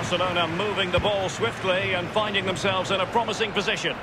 Barcelona moving the ball swiftly and finding themselves in a promising position.